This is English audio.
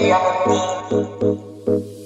Melody.